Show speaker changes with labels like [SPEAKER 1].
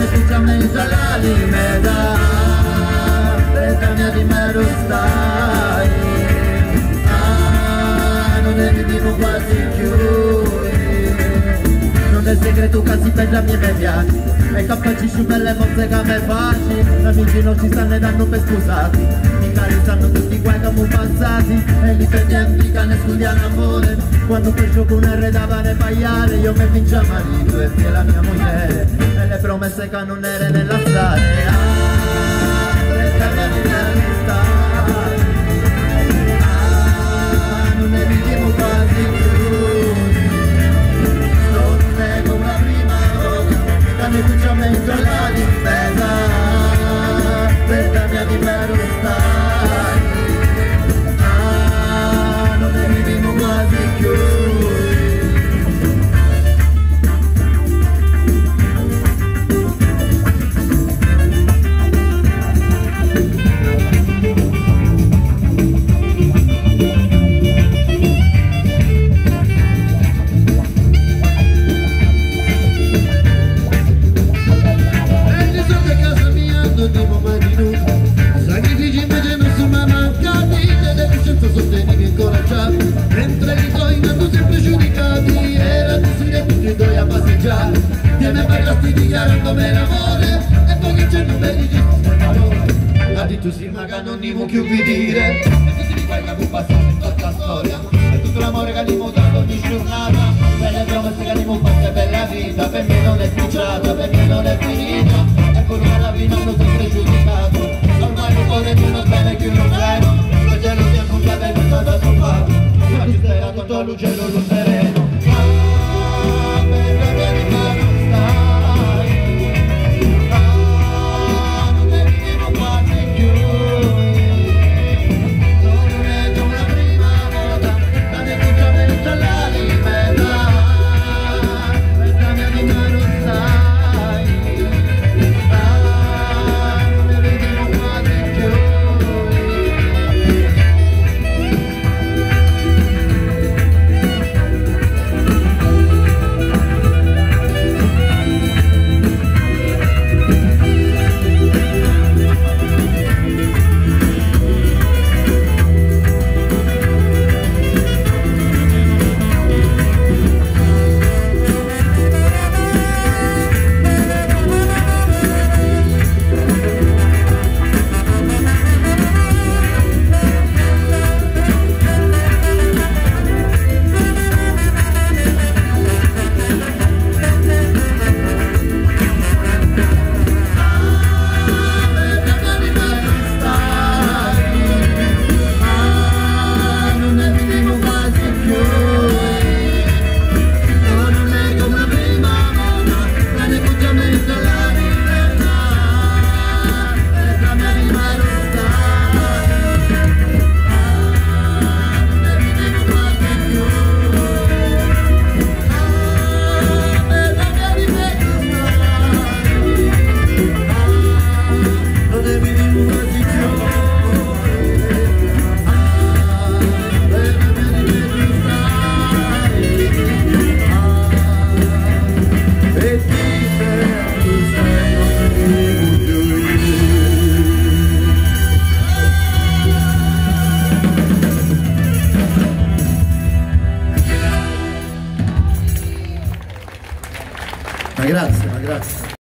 [SPEAKER 1] spesa Resta mia di me lo stai. Ah, non ne viviamo quasi più. Non è segreto che si pensa a mie mediati E capaci su belle mozze che me facci. Amici non ci stanno dando per scusati. I cari stanno tutti guai come passati. E li pendenti che ne studiano amore. Quando cresco con R davane pagliare Io mi vincio a marito e fiel la mia moglie E le promesse che non erano nella strada
[SPEAKER 2] Detto sì ma che non può più dire E tutti di quei che può passare in tutta la storia. E tutto l'amore che abbiamo dato ogni giornata. Per le promesse che abbiamo fatte per la vita Per me non è spicciata, per me non è finita Ma grazie, ma grazie.